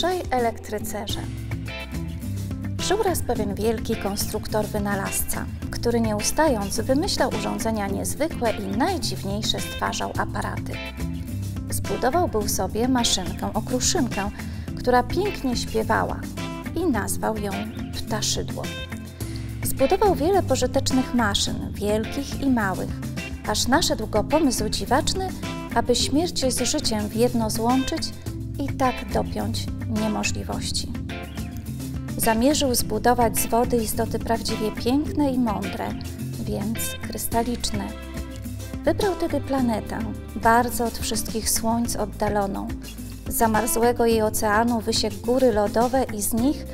Trzej elektrycerze. Żył raz pewien wielki konstruktor wynalazca, który nie ustając wymyślał urządzenia niezwykłe i najdziwniejsze stwarzał aparaty. Zbudował był sobie maszynkę okruszynkę, która pięknie śpiewała i nazwał ją ptaszydło. Zbudował wiele pożytecznych maszyn, wielkich i małych, aż naszedł go pomysł dziwaczny, aby śmierć z życiem w jedno złączyć i tak dopiąć niemożliwości. Zamierzył zbudować z wody istoty prawdziwie piękne i mądre, więc krystaliczne. Wybrał tedy planetę, bardzo od wszystkich słońc oddaloną. Zamarzłego jej oceanu wysiekł góry lodowe i z nich,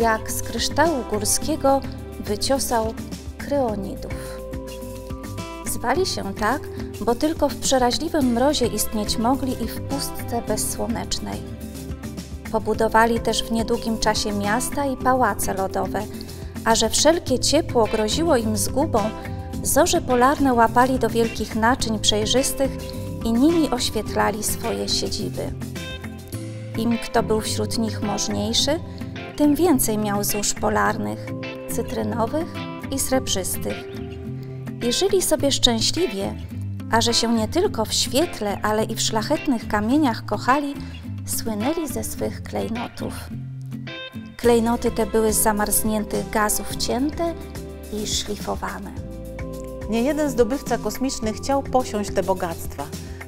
jak z kryształu górskiego, wyciosał kreonidów. Zwali się tak, bo tylko w przeraźliwym mrozie istnieć mogli i w pustce bezsłonecznej. Pobudowali też w niedługim czasie miasta i pałace lodowe, a że wszelkie ciepło groziło im zgubą, zorze polarne łapali do wielkich naczyń przejrzystych i nimi oświetlali swoje siedziby. Im kto był wśród nich możniejszy, tym więcej miał zórz polarnych, cytrynowych i srebrzystych. I żyli sobie szczęśliwie, a że się nie tylko w świetle, ale i w szlachetnych kamieniach kochali, słynęli ze swych klejnotów. Klejnoty te były z zamarzniętych gazów cięte i szlifowane. Nie jeden zdobywca kosmiczny chciał posiąść te bogactwa.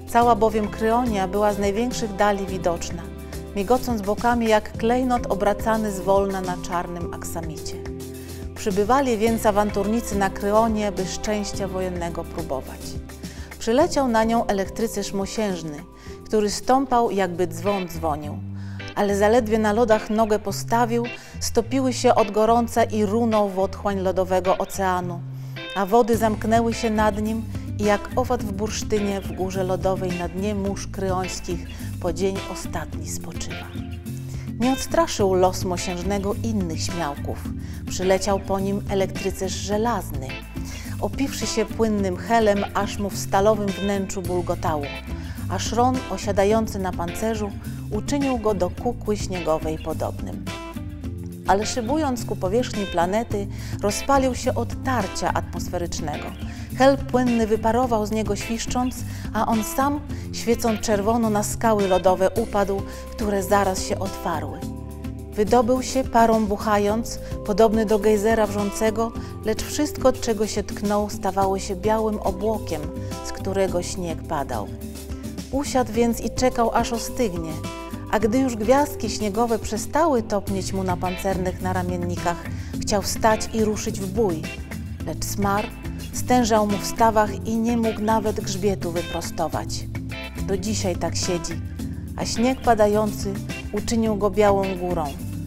Cała bowiem Kryonia była z największych dali widoczna, migocąc bokami jak klejnot obracany zwolna na czarnym aksamicie. Przybywali więc awanturnicy na Kryonię, by szczęścia wojennego próbować. Przyleciał na nią elektrycerz mosiężny, który stąpał, jakby dzwon dzwonił. Ale zaledwie na lodach nogę postawił, stopiły się od gorąca i runął w otchłań lodowego oceanu, a wody zamknęły się nad nim i jak owad w bursztynie w górze lodowej na dnie mórz kryońskich po dzień ostatni spoczywa. Nie odstraszył los mosiężnego innych śmiałków. Przyleciał po nim elektrycerz żelazny, opiwszy się płynnym helem, aż mu w stalowym wnętrzu bulgotało a szron osiadający na pancerzu uczynił go do kukły śniegowej podobnym. Ale szybując ku powierzchni planety, rozpalił się od tarcia atmosferycznego. Hel płynny wyparował z niego świszcząc, a on sam, świecąc czerwono na skały lodowe, upadł, które zaraz się otwarły. Wydobył się parą buchając, podobny do gejzera wrzącego, lecz wszystko, czego się tknął, stawało się białym obłokiem, z którego śnieg padał. Usiadł więc i czekał, aż ostygnie, a gdy już gwiazdki śniegowe przestały topnieć mu na pancernych naramiennikach, chciał wstać i ruszyć w bój, lecz smar stężał mu w stawach i nie mógł nawet grzbietu wyprostować. Do dzisiaj tak siedzi, a śnieg padający uczynił go białą górą,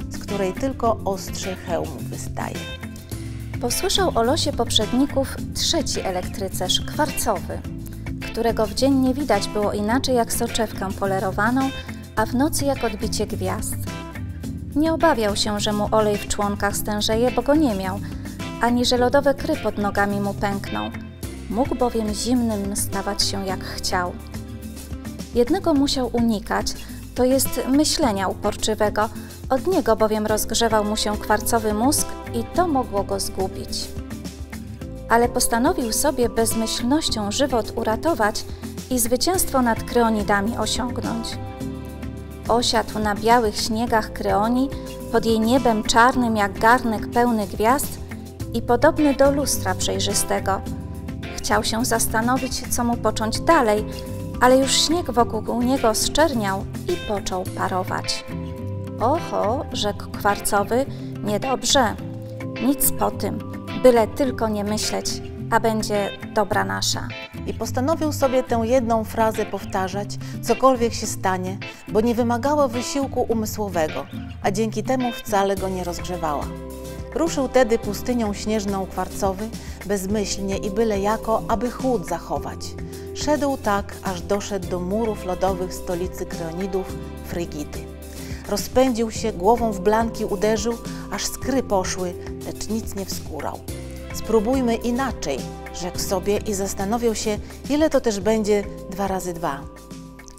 z której tylko ostrze hełmu wystaje. Posłyszał o losie poprzedników trzeci elektrycerz, kwarcowy – którego w dzień nie widać było inaczej jak soczewkę polerowaną, a w nocy jak odbicie gwiazd. Nie obawiał się, że mu olej w członkach stężeje, bo go nie miał, ani że lodowe kry pod nogami mu pękną. Mógł bowiem zimnym stawać się jak chciał. Jednego musiał unikać, to jest myślenia uporczywego, od niego bowiem rozgrzewał mu się kwarcowy mózg i to mogło go zgubić ale postanowił sobie bezmyślnością żywot uratować i zwycięstwo nad kreonidami osiągnąć. Osiadł na białych śniegach kreonii, pod jej niebem czarnym jak garnek pełny gwiazd i podobny do lustra przejrzystego. Chciał się zastanowić, co mu począć dalej, ale już śnieg wokół niego zczerniał i począł parować. Oho, rzekł kwarcowy, niedobrze. Nic po tym byle tylko nie myśleć, a będzie dobra nasza. I postanowił sobie tę jedną frazę powtarzać, cokolwiek się stanie, bo nie wymagała wysiłku umysłowego, a dzięki temu wcale go nie rozgrzewała. Ruszył tedy pustynią śnieżną kwarcowy, bezmyślnie i byle jako, aby chłód zachować. Szedł tak, aż doszedł do murów lodowych stolicy Kreonidów, Frygidy. Rozpędził się, głową w blanki uderzył, aż skry poszły, lecz nic nie wskórał. Spróbujmy inaczej, rzekł sobie i zastanowił się, ile to też będzie dwa razy dwa.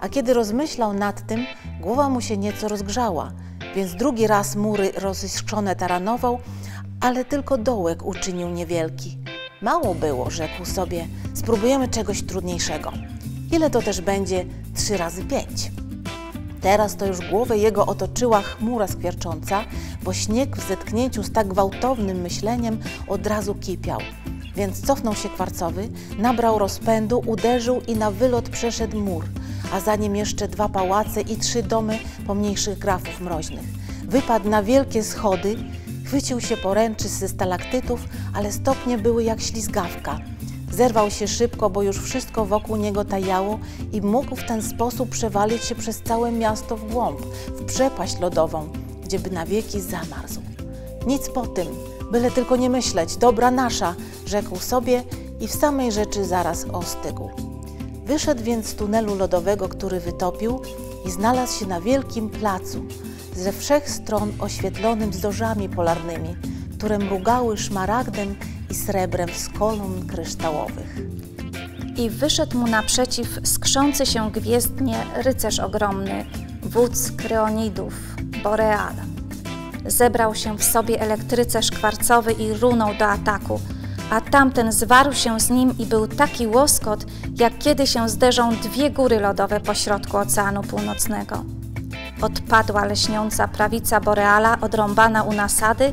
A kiedy rozmyślał nad tym, głowa mu się nieco rozgrzała więc drugi raz mury roziskrzone taranował, ale tylko dołek uczynił niewielki. Mało było, rzekł sobie, spróbujemy czegoś trudniejszego. Ile to też będzie trzy razy pięć? Teraz to już głowę jego otoczyła chmura skwiercząca, bo śnieg w zetknięciu z tak gwałtownym myśleniem od razu kipiał. Więc cofnął się kwarcowy, nabrał rozpędu, uderzył i na wylot przeszedł mur, a za nim jeszcze dwa pałace i trzy domy pomniejszych grafów mroźnych. Wypadł na wielkie schody, chwycił się poręczy ze stalaktytów, ale stopnie były jak ślizgawka. Zerwał się szybko, bo już wszystko wokół niego tajało i mógł w ten sposób przewalić się przez całe miasto w głąb, w przepaść lodową, gdzieby na wieki zamarzł. Nic po tym, byle tylko nie myśleć, dobra nasza, rzekł sobie i w samej rzeczy zaraz ostygł. Wyszedł więc z tunelu lodowego, który wytopił i znalazł się na wielkim placu, ze wszech stron oświetlonym zdorzami polarnymi, które mrugały szmaragdem i srebrem z kolumn kryształowych. I wyszedł mu naprzeciw skrzący się gwiezdnie rycerz ogromny, wódz kreonidów, Boreal. Zebrał się w sobie elektrycerz kwarcowy i runął do ataku, a tamten zwarł się z nim i był taki łoskot, jak kiedy się zderzą dwie góry lodowe pośrodku Oceanu Północnego. Odpadła leśniąca prawica Boreala, odrąbana u nasady,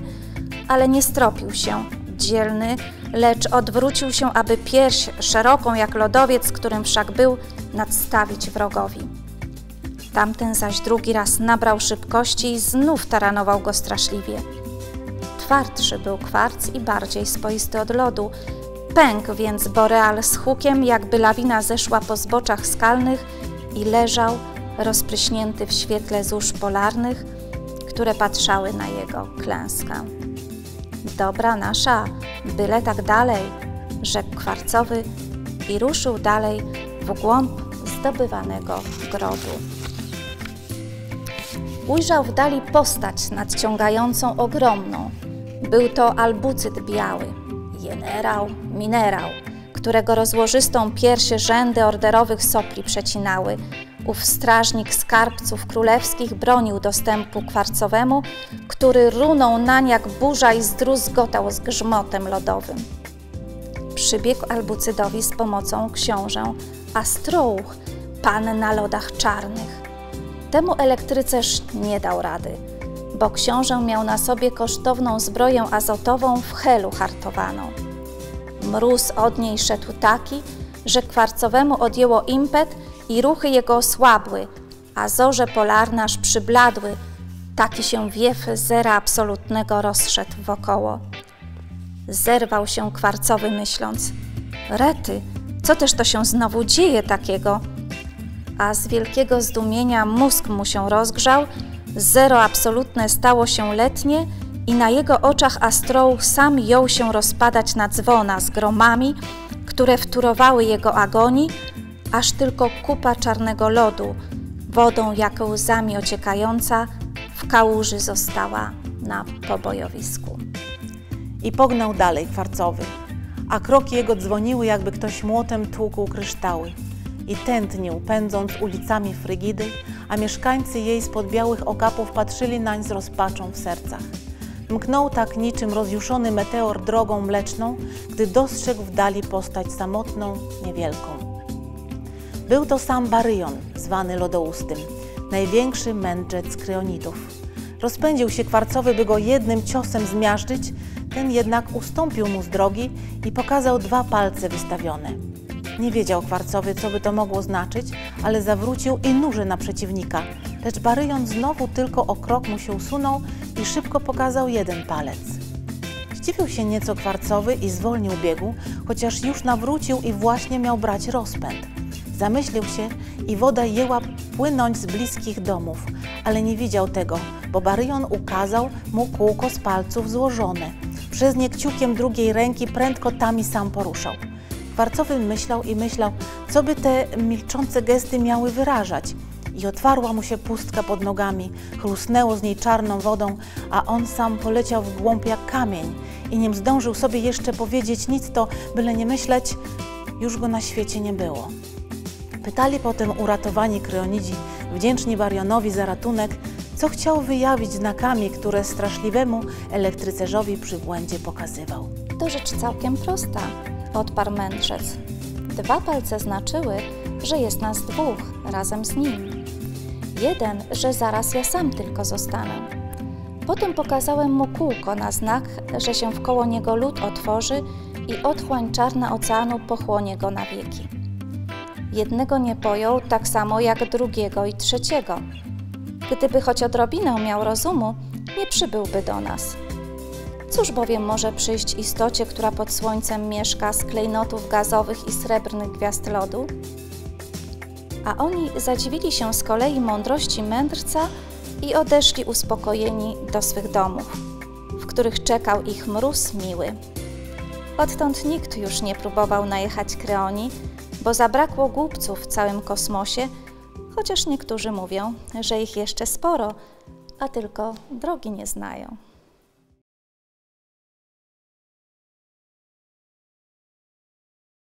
ale nie stropił się, dzielny, lecz odwrócił się, aby pierś szeroką jak lodowiec, którym wszak był, nadstawić wrogowi. Tamten zaś drugi raz nabrał szybkości i znów taranował go straszliwie. Twardszy był kwarc i bardziej swoisty od lodu. Pękł więc Boreal z hukiem, jakby lawina zeszła po zboczach skalnych i leżał, rozpryśnięty w świetle zórz polarnych, które patrzały na jego klęskę. Dobra nasza, byle tak dalej, rzekł kwarcowy i ruszył dalej w głąb zdobywanego grodu. Ujrzał w dali postać nadciągającą ogromną. Był to albucyt biały, generał, minerał, którego rozłożystą piersie rzędy orderowych sopli przecinały. Ów strażnik skarbców królewskich bronił dostępu kwarcowemu, który runął nań jak burza i zdruzgotał z grzmotem lodowym. Przybiegł Albucydowi z pomocą książę Astrouch, pan na lodach czarnych. Temu elektrycerz nie dał rady, bo książę miał na sobie kosztowną zbroję azotową w helu hartowaną. Mróz od niej szedł taki, że kwarcowemu odjęło impet i ruchy jego osłabły, a zorze polarne aż przybladły, taki się wiew zera absolutnego rozszedł wokoło. Zerwał się kwarcowy myśląc, rety, co też to się znowu dzieje takiego? A z wielkiego zdumienia mózg mu się rozgrzał, zero absolutne stało się letnie i na jego oczach Astroł sam jął się rozpadać na dzwona z gromami, które wturowały jego agonii, aż tylko kupa czarnego lodu, wodą jak łzami ociekająca, w kałuży została na pobojowisku. I pognał dalej kwarcowy, a kroki jego dzwoniły, jakby ktoś młotem tłukł kryształy. I tętnił, pędząc ulicami Frygidy, a mieszkańcy jej spod białych okapów patrzyli nań z rozpaczą w sercach. Mknął tak niczym rozjuszony meteor drogą mleczną, gdy dostrzegł w dali postać samotną, niewielką. Był to sam Baryjon, zwany Lodoustym, największy mędrzec kreonitów. Rozpędził się kwarcowy, by go jednym ciosem zmiażdżyć, ten jednak ustąpił mu z drogi i pokazał dwa palce wystawione. Nie wiedział kwarcowy, co by to mogło znaczyć, ale zawrócił i nurzy na przeciwnika. Lecz Baryjon znowu tylko o krok mu się usunął i szybko pokazał jeden palec. Zdziwił się nieco kwarcowy i zwolnił biegu, chociaż już nawrócił i właśnie miał brać rozpęd. Zamyślił się i woda jęła płynąć z bliskich domów, ale nie widział tego, bo Baryjon ukazał mu kółko z palców złożone. Przez nie kciukiem drugiej ręki prędko tam i sam poruszał. Kwarcowy myślał i myślał, co by te milczące gesty miały wyrażać. I otwarła mu się pustka pod nogami, chlusnęło z niej czarną wodą, a on sam poleciał w głąb jak kamień. I nim zdążył sobie jeszcze powiedzieć nic, to byle nie myśleć, już go na świecie nie było. Pytali potem uratowani kreonidzi, wdzięczni Barionowi za ratunek, Co chciał wyjawić znakami, które straszliwemu elektrycerzowi przy błędzie pokazywał? To rzecz całkiem prosta, odparł mędrzec. Dwa palce znaczyły, że jest nas dwóch razem z nim. Jeden, że zaraz ja sam tylko zostanę. Potem pokazałem mu kółko na znak, że się wkoło niego lód otworzy i otchłań czarna oceanu pochłonie go na wieki. Jednego nie pojął tak samo jak drugiego i trzeciego. Gdyby choć odrobinę miał rozumu, nie przybyłby do nas. Cóż bowiem może przyjść istocie, która pod słońcem mieszka z klejnotów gazowych i srebrnych gwiazd lodu? A oni zadziwili się z kolei mądrości mędrca i odeszli uspokojeni do swych domów, w których czekał ich mróz miły. Odtąd nikt już nie próbował najechać Kreoni, bo zabrakło głupców w całym kosmosie, chociaż niektórzy mówią, że ich jeszcze sporo, a tylko drogi nie znają.